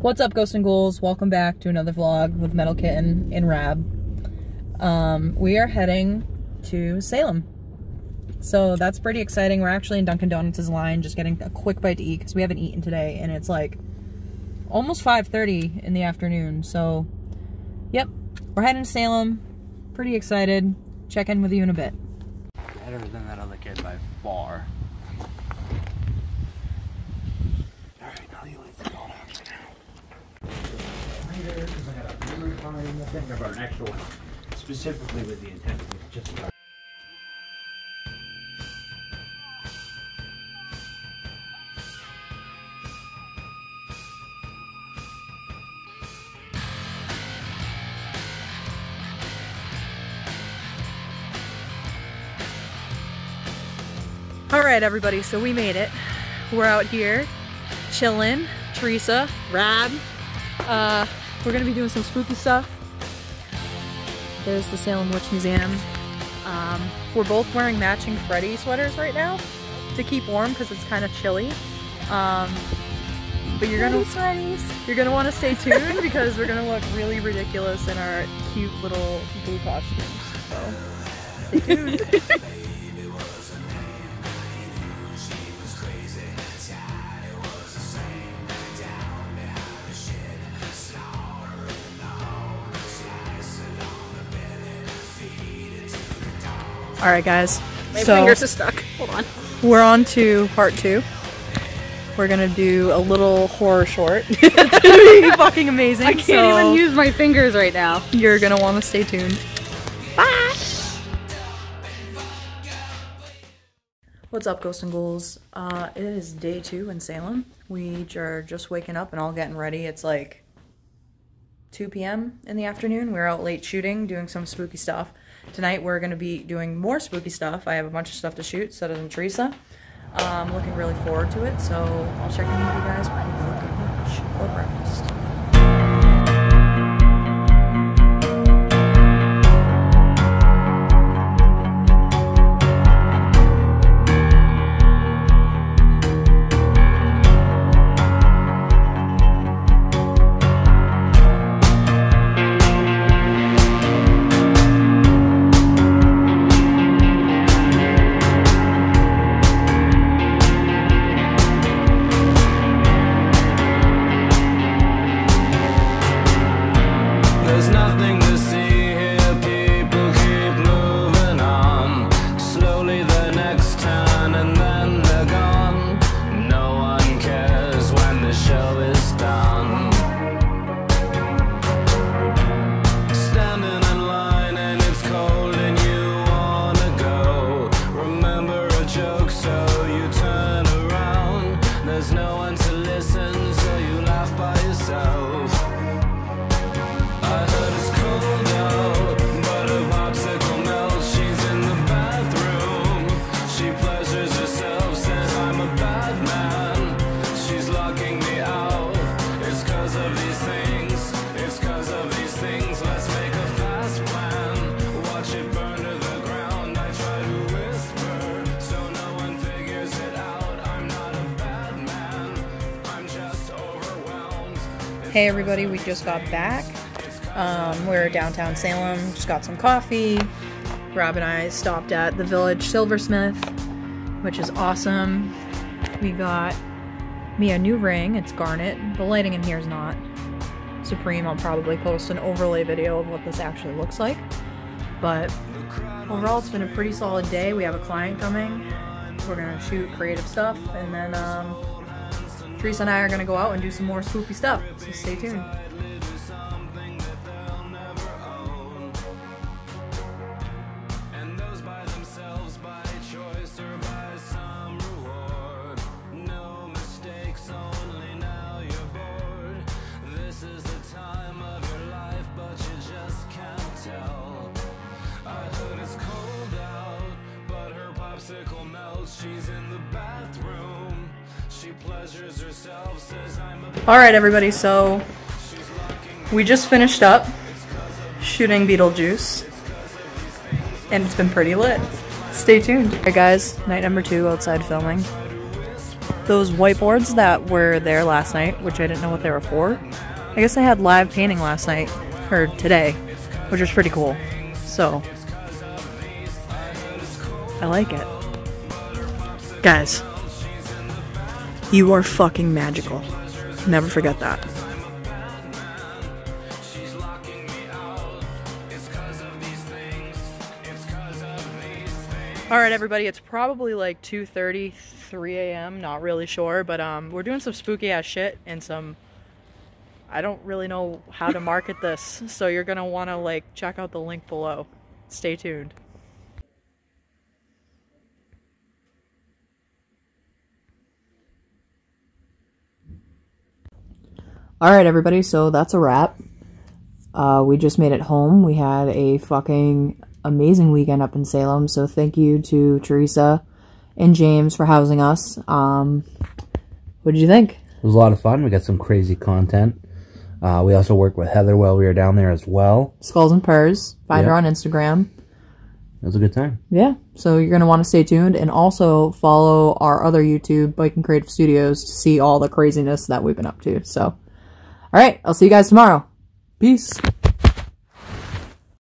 What's up, Ghosts and Ghouls? Welcome back to another vlog with Metal Kitten and Rab. Um, we are heading to Salem. So that's pretty exciting. We're actually in Dunkin' Donuts' line, just getting a quick bite to eat because we haven't eaten today, and it's like almost 5.30 in the afternoon. So, yep, we're heading to Salem. Pretty excited. Check in with you in a bit. Better than that other kid by far. Alright, now you leave the now. Later, because I got a memory card and nothing about an actual one. Specifically with the intent of just about. All right, everybody, so we made it. We're out here chilling. Teresa, Rab. Uh, we're gonna be doing some spooky stuff. There's the Salem Witch Museum. Um, we're both wearing matching Freddy sweaters right now to keep warm because it's kind of chilly. Um, but you're gonna you're gonna want to stay tuned because we're gonna look really ridiculous in our cute little blue costumes. So stay tuned. All right, guys. My so fingers are stuck. Hold on. we're on to part two. We're gonna do a little horror short. it's gonna be fucking amazing. I can't so even use my fingers right now. You're gonna want to stay tuned. Bye. What's up, Ghosts and Ghouls? Uh, it is day two in Salem. We are just waking up and all getting ready. It's like 2 p.m. in the afternoon. We're out late shooting, doing some spooky stuff. Tonight we're going to be doing more spooky stuff. I have a bunch of stuff to shoot, so does Teresa. I'm looking really forward to it, so I'll check in with you guys when lunch or breakfast. So Hey everybody, we just got back. Um, we're downtown Salem, just got some coffee. Rob and I stopped at the Village Silversmith, which is awesome. We got me a new ring, it's garnet. The lighting in here is not supreme. I'll probably post an overlay video of what this actually looks like. But overall, it's been a pretty solid day. We have a client coming. We're gonna shoot creative stuff, and then um, Teresa and I are gonna go out and do some more spooky stuff. So stay tuned. Pleasures herself, says I'm a All right, everybody. So we just finished up shooting Beetlejuice, and it's been pretty lit. Stay tuned. Alright, guys. Night number two outside filming. those whiteboards that were there last night, which I didn't know what they were for. I guess they had live painting last night, or today, which was pretty cool. So, I like it. Guys, you are fucking magical. Never forget that. All right, everybody. It's probably like 2:30, 3 a.m. Not really sure, but um, we're doing some spooky ass shit and some. I don't really know how to market this, so you're gonna want to like check out the link below. Stay tuned. All right, everybody. So that's a wrap. Uh, we just made it home. We had a fucking amazing weekend up in Salem. So thank you to Teresa and James for housing us. Um, what did you think? It was a lot of fun. We got some crazy content. Uh, we also worked with Heather while we were down there as well. Skulls and Purrs. Find her on Instagram. It was a good time. Yeah. So you're going to want to stay tuned and also follow our other YouTube, Bike and Creative Studios, to see all the craziness that we've been up to. So, all right. I'll see you guys tomorrow. Peace.